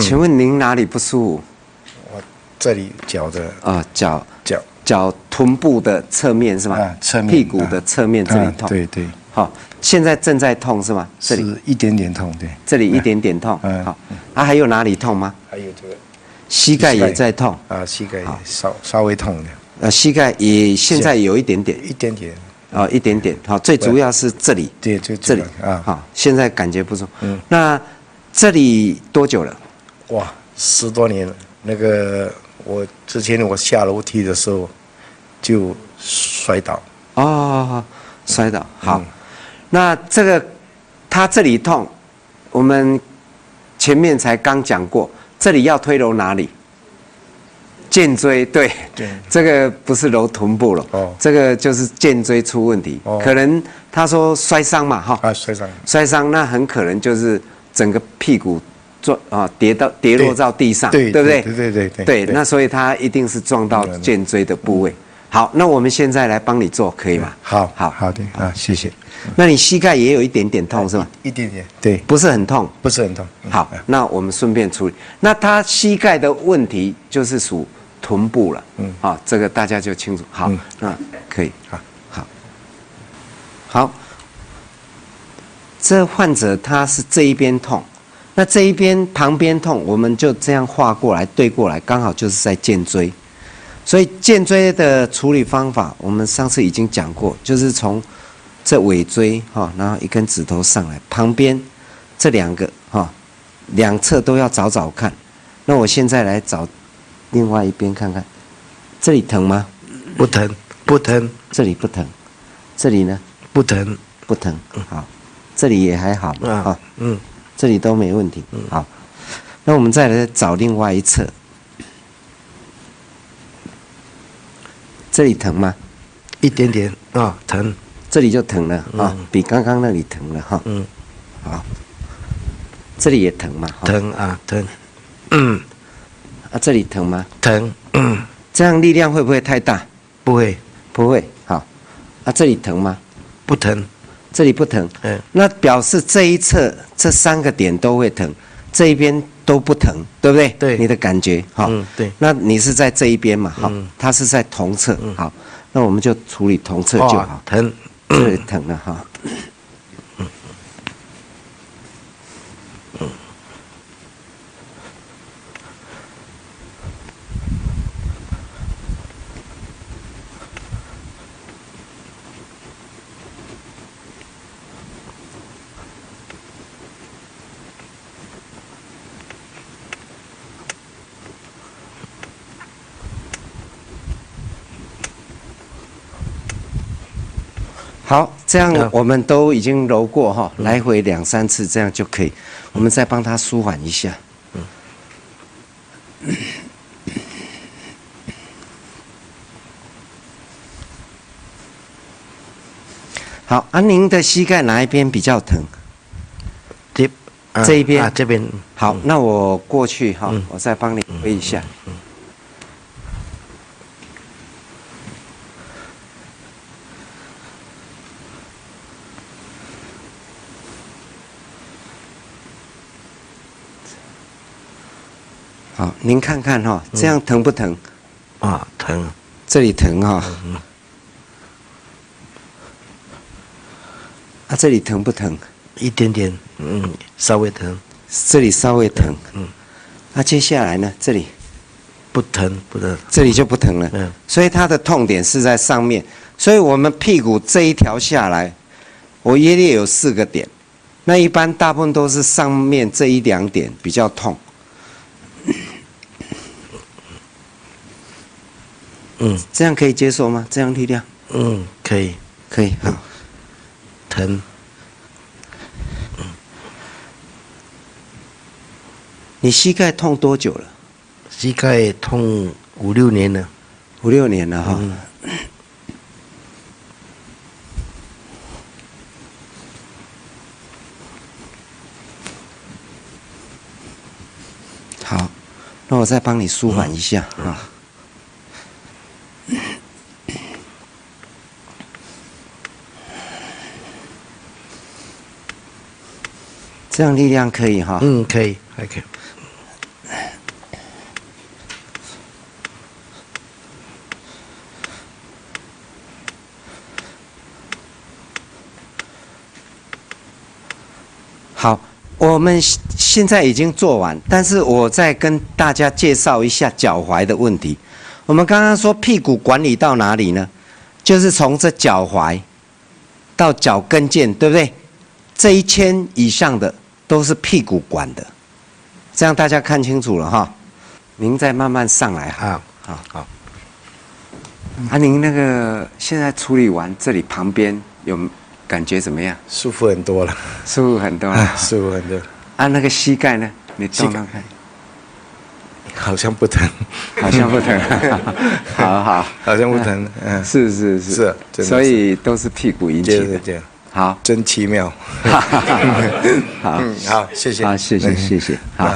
请问您哪里不舒服？我这里脚的啊，脚脚脚臀部的侧面是吗？啊侧面屁股的侧面这里啊痛。对对，好，现在正在痛是吗？这里是一点点痛，对。这里一点点痛。嗯好，啊，还有哪里痛吗？还有这个膝盖也在痛，啊，膝盖稍稍微痛的，呃，膝盖也现在有一点点，一点点，啊，一点点。好，最主要是这里，对，就这里啊，好，现在感觉不错。嗯那这里多久了？哇，十多年了。那个我之前我下楼梯的时候就摔倒，哦，摔倒。好，嗯那这个他这里痛，我们前面才刚讲过，这里要推揉哪里？肩椎，对，对这个不是揉臀部了，哦这个就是肩椎出问题，哦可能他说摔伤嘛，哈，啊，摔伤，摔伤那很可能就是整个屁股撞啊跌到跌落到地上，对不对？对对对对对，对那所以他一定是撞到对肩椎的部位。好，那我们现在来帮你做，可以吗？好，好好的啊，谢谢。那你膝盖也有一点点痛是吗？一点点，对，不是很痛。不是很痛。嗯好，那我们顺便处理。那他膝盖的问题就是属臀部了。嗯好，这个大家就清楚。好嗯，那可以。好，好，好。这患者他是这一边痛，那这一边旁边痛，我们就这样画过来对过来，刚好就是在肩椎。所以肩椎的处理方法，我们上次已经讲过，就是从这尾椎哈，然后一根指头上来，旁边这两个哈，两侧都要找找看。那我现在来找另外一边看看，这里疼吗？不疼，不疼，这里不疼，这里呢不疼不疼，好，这里也还好嘛，啊，，嗯，这里都没问题，好。那我们再来找另外一侧，这里疼吗？一点点。啊，疼，这里就疼了啊，比刚刚那里疼了哈。嗯，好，这里也疼嘛，哈。疼啊，疼，嗯，啊，这里疼吗？疼，嗯，这样力量会不会太大？不会，不会，好。啊，这里疼吗？不疼，这里不疼，嗯，那表示这一侧这三个点都会疼，这一边都不疼，对不对？对你的感觉，好。嗯对那你是在这一边嘛？好嗯，他是在同侧，好，那我们就处理同侧就哦好。疼，这里疼了哈。好，这样嗯我们都已经揉过哈，来回两三次，这样就可以。我们再帮他舒缓一下。嗯好，啊，宁的膝盖哪一边比较疼？这啊这一边啊，这边，好，那我过去哈，我再帮你推一下。好，您看看哈，这样疼不疼？啊，疼，这里疼哈。啊，这里疼不疼？一点点，嗯，稍微疼，这里稍微疼。嗯。那、接下来呢？这里，不疼，不疼，这里就不疼了。嗯所以它的痛点是在上面，所以我们屁股这一条下来，我约略有四个点。那一般大部分都是上面这一两点比较痛。嗯这样可以接受吗？这样力量嗯，可以，可以。好，疼，你膝盖痛多久了？膝盖痛五六年了，五六年了哈。嗯好，那我再帮你舒缓一下嗯啊。这样力量可以哈，嗯，可以，还可以。好，我们现在已经做完，但是我再跟大家介绍一下脚踝的问题，我们刚刚说屁股管理到哪里呢？就是从这脚踝到脚跟腱，对不对？这一圈以上的。都是屁股管的，这样大家看清楚了哈。您再慢慢上来哈。啊，好好，啊，您那个现在处理完这里旁边有感觉怎么样？舒服很多了，舒服很多了。啊，舒服很多，啊，那个膝盖呢？你动动看，好像不疼，好像不疼。好好，好像不疼，嗯，是是是，所以都是屁股引起的。好，真奇妙，好，嗯，好，谢谢，好，谢谢谢谢。好。